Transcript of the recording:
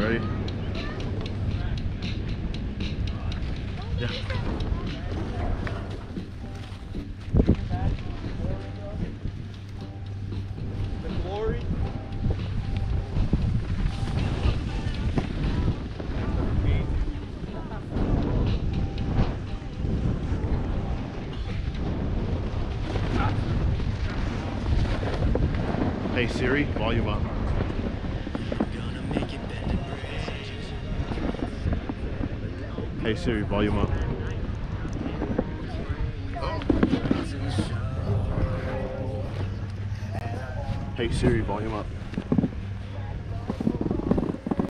Ready? Yeah. Hey Siri, volume up. Hey Siri, volume up. Hey Siri, volume up.